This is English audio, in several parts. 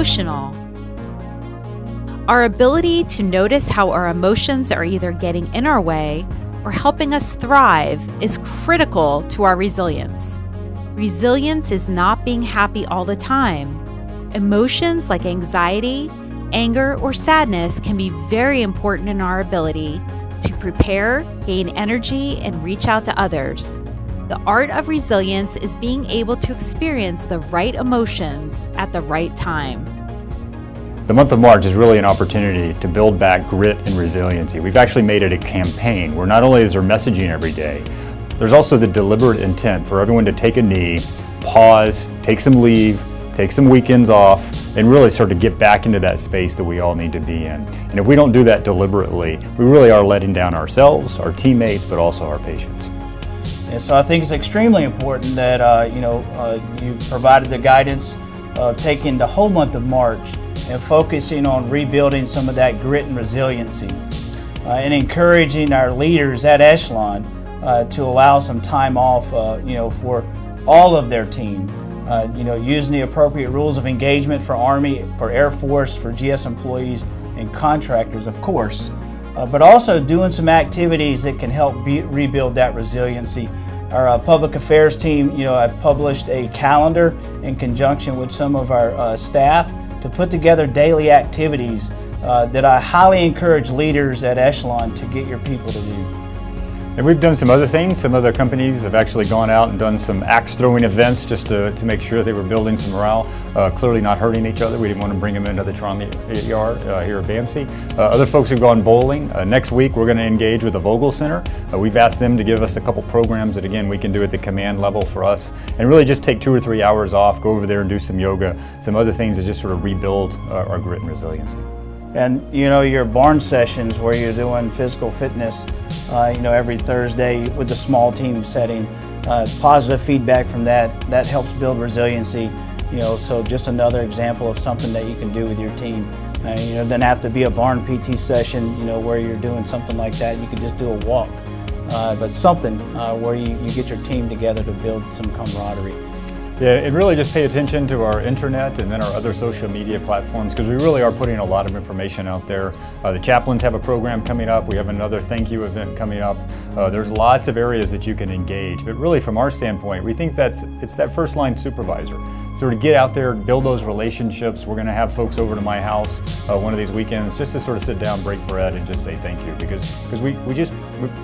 emotional. Our ability to notice how our emotions are either getting in our way or helping us thrive is critical to our resilience. Resilience is not being happy all the time. Emotions like anxiety, anger, or sadness can be very important in our ability to prepare, gain energy, and reach out to others. The art of resilience is being able to experience the right emotions at the right time. The month of March is really an opportunity to build back grit and resiliency. We've actually made it a campaign where not only is there messaging every day, there's also the deliberate intent for everyone to take a knee, pause, take some leave, take some weekends off, and really start to get back into that space that we all need to be in. And if we don't do that deliberately, we really are letting down ourselves, our teammates, but also our patients. And so I think it's extremely important that uh, you know uh, you've provided the guidance of taking the whole month of March and focusing on rebuilding some of that grit and resiliency, uh, and encouraging our leaders at Echelon uh, to allow some time off, uh, you know, for all of their team. Uh, you know, using the appropriate rules of engagement for Army, for Air Force, for GS employees and contractors, of course uh, but also doing some activities that can help be, rebuild that resiliency. Our uh, public affairs team, you know, I published a calendar in conjunction with some of our uh, staff to put together daily activities uh, that I highly encourage leaders at Echelon to get your people to do. And we've done some other things. Some other companies have actually gone out and done some axe throwing events just to, to make sure they were building some morale, uh, clearly not hurting each other. We didn't want to bring them into the trauma yard uh, here at BAMC. Uh, other folks have gone bowling. Uh, next week we're going to engage with the Vogel Center. Uh, we've asked them to give us a couple programs that again we can do at the command level for us and really just take two or three hours off, go over there and do some yoga, some other things to just sort of rebuild uh, our grit and resiliency. And you know your barn sessions where you're doing physical fitness, uh, you know every Thursday with the small team setting, uh, positive feedback from that that helps build resiliency. You know, so just another example of something that you can do with your team. Uh, you know, doesn't have to be a barn PT session. You know, where you're doing something like that. You could just do a walk, uh, but something uh, where you, you get your team together to build some camaraderie. Yeah, and really just pay attention to our internet and then our other social media platforms because we really are putting a lot of information out there. Uh, the chaplains have a program coming up. We have another thank you event coming up. Uh, there's lots of areas that you can engage, but really from our standpoint, we think that's it's that first line supervisor. So to get out there, build those relationships. We're going to have folks over to my house uh, one of these weekends just to sort of sit down, break bread, and just say thank you because because we, we just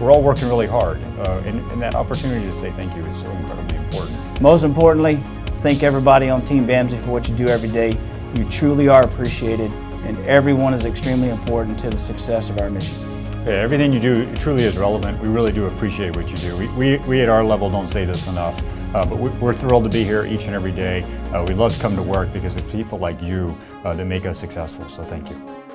we're all working really hard, uh, and, and that opportunity to say thank you is so incredibly important. Most importantly, thank everybody on Team BAMC for what you do every day. You truly are appreciated, and everyone is extremely important to the success of our mission. Yeah, everything you do truly is relevant. We really do appreciate what you do. We, we, we at our level don't say this enough, uh, but we, are thrilled to be here each and every day. Uh, we love to come to work because it's people like you uh, that make us successful, so thank you.